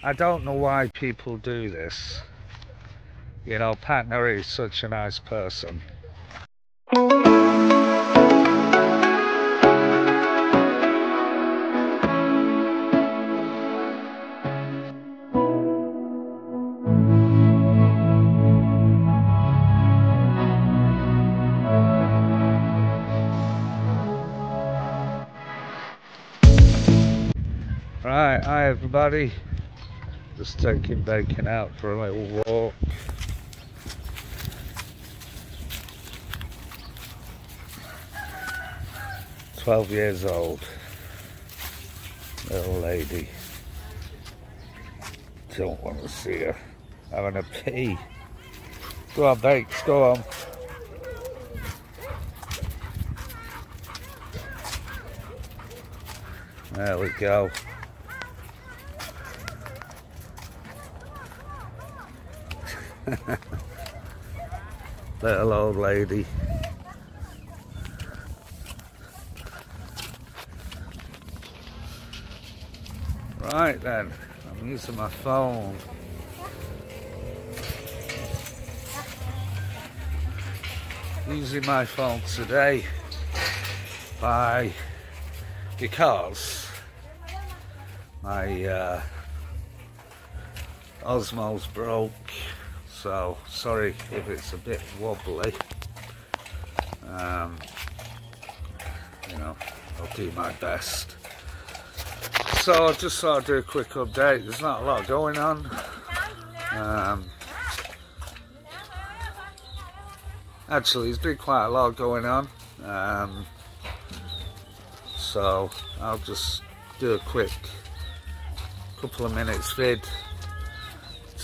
I don't know why people do this. You know, Pat is such a nice person. Right, hi everybody. Just taking Bacon out for a little walk. Twelve years old. Little lady. Don't want to see her. Having a pee. Go on, Bakes, go on. There we go. Little old lady. Right then, I'm using my phone. Using my phone today by because my uh, Osmo's broke so sorry if it's a bit wobbly. Um, you know I'll do my best. So I just thought I'd do a quick update. There's not a lot going on. Um, actually there's been quite a lot going on. Um, so I'll just do a quick couple of minutes vid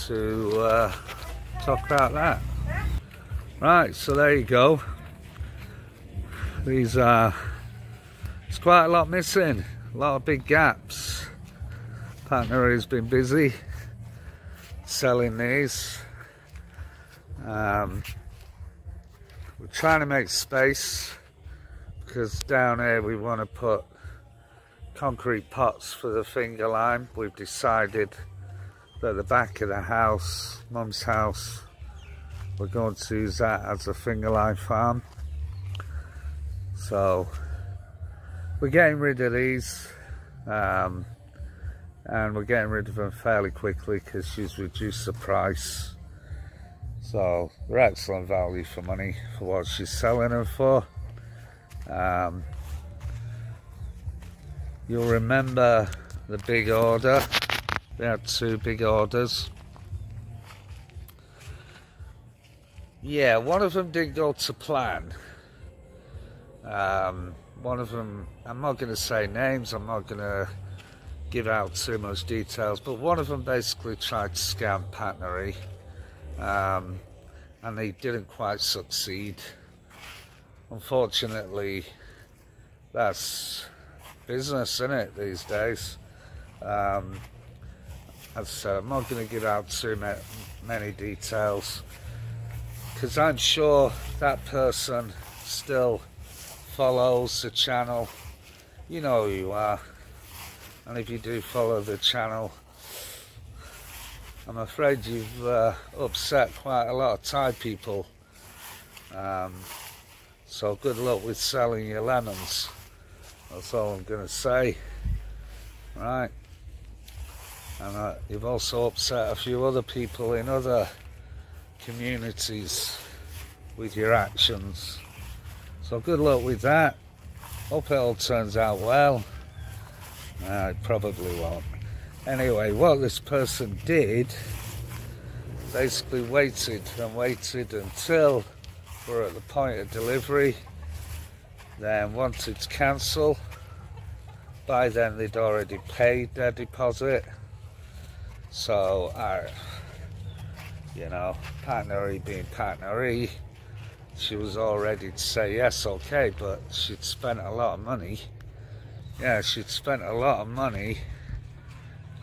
to uh, talk about that. Right, so there you go. These are, it's quite a lot missing, a lot of big gaps. Partner has been busy selling these. Um, we're trying to make space because down here we want to put concrete pots for the finger lime. We've decided that the back of the house, mum's house, we're going to use that as a finger lime farm. So we're getting rid of these um, and we're getting rid of them fairly quickly because she's reduced the price. So they're excellent value for money for what she's selling them for. Um, you'll remember the big order we had two big orders. Yeah, one of them did go to plan. Um, one of them, I'm not going to say names, I'm not going to give out too much details, but one of them basically tried to scam Patnaree, um, and they didn't quite succeed. Unfortunately, that's business, isn't it, these days? Um, as I said, I'm not going to give out too many details because I'm sure that person still follows the channel. You know who you are. And if you do follow the channel, I'm afraid you've uh, upset quite a lot of Thai people. Um, so good luck with selling your lemons. That's all I'm going to say. Right and uh, you've also upset a few other people in other communities with your actions. So good luck with that. Hope it all turns out well. Uh, it probably won't. Anyway, what this person did basically waited and waited until we're at the point of delivery, then wanted to cancel. By then, they'd already paid their deposit so our, you know, partner being partner she was all ready to say yes, okay, but she'd spent a lot of money. Yeah, she'd spent a lot of money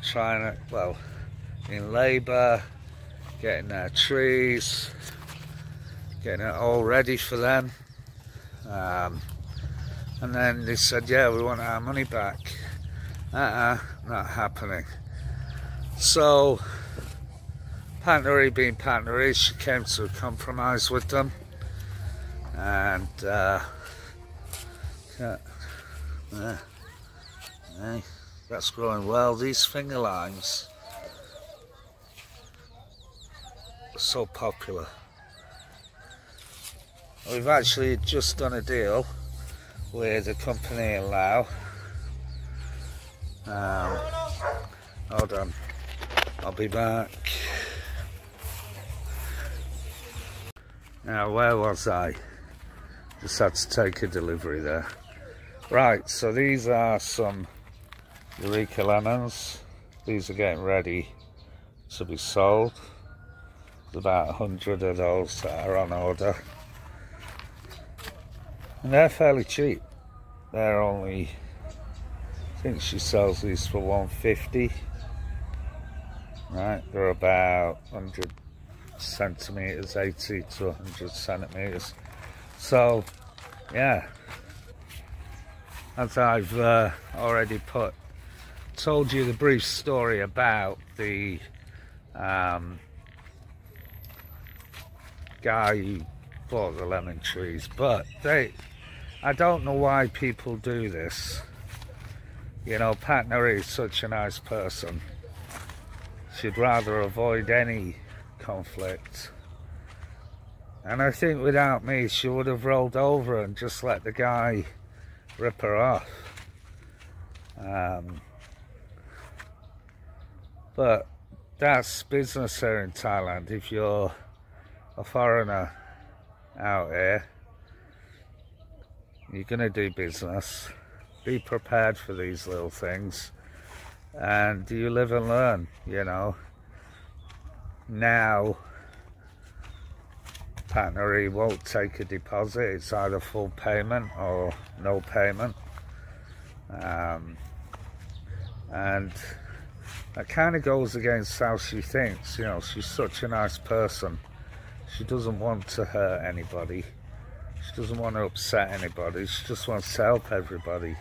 trying to, well, in labour, getting their trees, getting it all ready for them. Um, and then they said, yeah, we want our money back. Uh-uh, not happening. So, Patnaree being Patnaree, she came to a compromise with them. And, uh, yeah, yeah, that's growing well. These finger limes are so popular. We've actually just done a deal with a company in Laos. Um, hold on, I'll be back. Now, where was I? Just had to take a delivery there. Right, so these are some Eureka lemons. These are getting ready to be sold. There's about a hundred of those that are on order. And they're fairly cheap. They're only, I think she sells these for 150. Right, they're about 100 centimeters, 80 to 100 centimeters. So, yeah, as I've uh, already put, told you the brief story about the um, guy who bought the lemon trees, but they I don't know why people do this. You know, Partner is such a nice person. She'd rather avoid any conflict. And I think without me, she would have rolled over and just let the guy rip her off. Um, but that's business here in Thailand. If you're a foreigner out here, you're going to do business. Be prepared for these little things. And you live and learn, you know. Now, Patnaree won't take a deposit. It's either full payment or no payment. Um, and that kind of goes against how she thinks. You know, she's such a nice person. She doesn't want to hurt anybody. She doesn't want to upset anybody. She just wants to help everybody.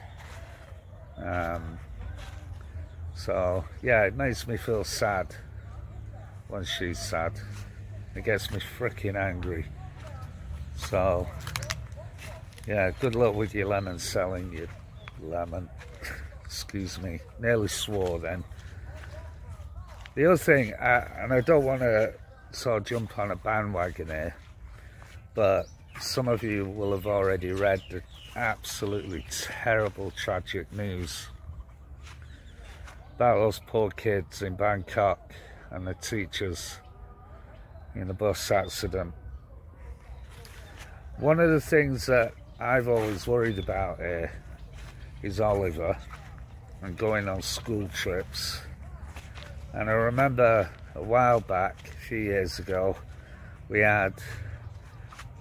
Um, so, yeah, it makes me feel sad when she's sad. It gets me freaking angry. So, yeah, good luck with your lemon selling, you lemon. Excuse me, nearly swore then. The other thing, I, and I don't want to sort of jump on a bandwagon here, but some of you will have already read the absolutely terrible tragic news about those poor kids in Bangkok and the teachers in the bus accident. One of the things that I've always worried about here is Oliver and going on school trips. And I remember a while back, a few years ago, we had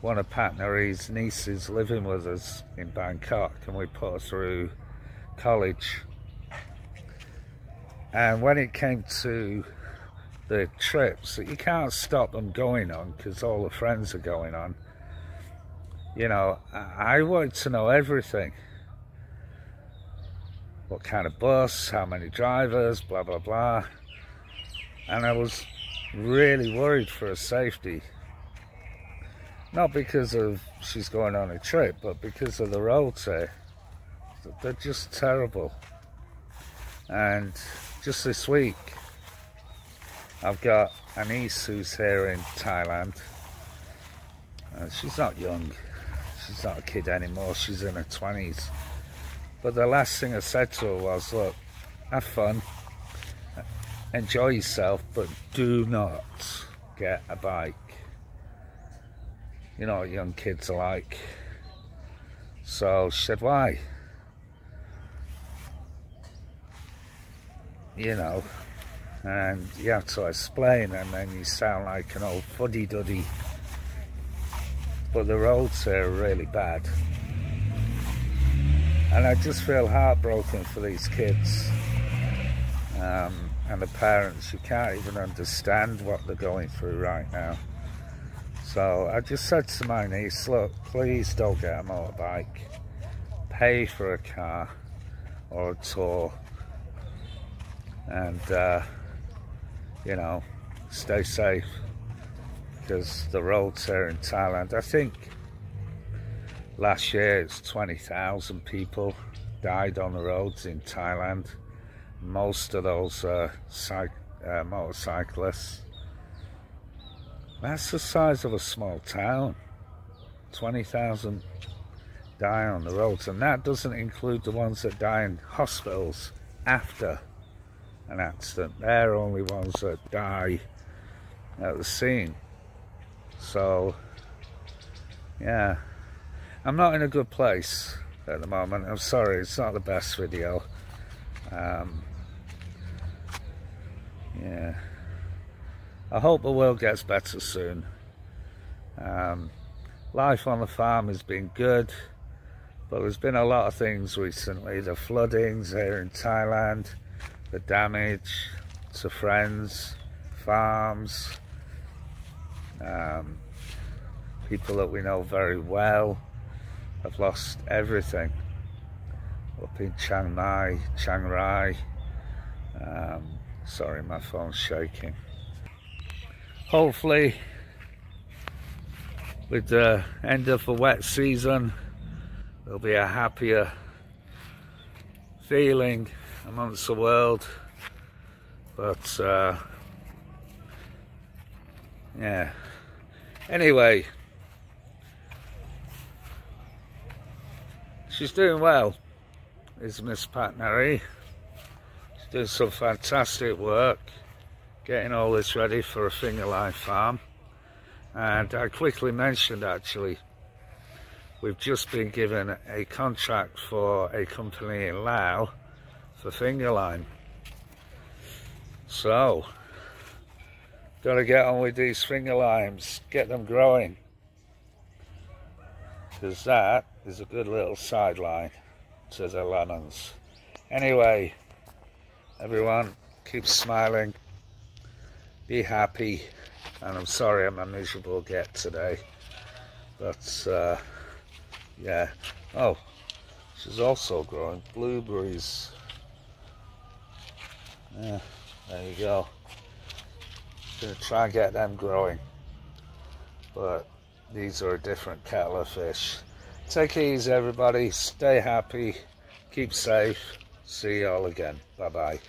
one of Patnaree's nieces living with us in Bangkok and we put her through college. And when it came to the trips that you can't stop them going on because all the friends are going on, you know, I wanted to know everything. What kind of bus, how many drivers, blah, blah, blah. And I was really worried for her safety. Not because of she's going on a trip, but because of the roads there. They're just terrible. And just this week, I've got a niece who's here in Thailand. And she's not young. She's not a kid anymore. She's in her 20s. But the last thing I said to her was, look, have fun. Enjoy yourself, but do not get a bike you know what young kids are like. So she said, why? You know, and you have to explain and then you sound like an old fuddy-duddy. But the roads here are really bad. And I just feel heartbroken for these kids. Um, and the parents who can't even understand what they're going through right now. So I just said to my niece, look, please don't get a motorbike. Pay for a car or a tour. And uh, you know, stay safe because the roads here in Thailand, I think last year it's 20,000 people died on the roads in Thailand. Most of those are uh, motorcyclists. That's the size of a small town. 20,000 die on the roads, and that doesn't include the ones that die in hospitals after an accident. They're only ones that die at the scene. So, yeah, I'm not in a good place at the moment. I'm sorry, it's not the best video. Um, yeah, I hope the world gets better soon. Um, life on the farm has been good, but there's been a lot of things recently. The floodings here in Thailand, the damage to friends, farms, um, people that we know very well have lost everything up in Chiang Mai, Chiang Rai. Um, sorry, my phone's shaking. Hopefully, with the end of the wet season, there'll be a happier feeling amongst the world. But, uh, yeah. Anyway, she's doing well, is Miss Pat She's doing some fantastic work getting all this ready for a Fingerlime farm. And I quickly mentioned actually, we've just been given a contract for a company in Laos for Fingerlime. So, got to get on with these finger limes, get them growing. Because that is a good little sideline to the lemons. Anyway, everyone, keep smiling, be happy, and I'm sorry I'm a miserable get today. But, uh, yeah. Oh, she's also growing blueberries. There you go. Gonna try and get them growing. But these are a different kettle of fish. Take it easy everybody, stay happy, keep safe. See you all again. Bye bye.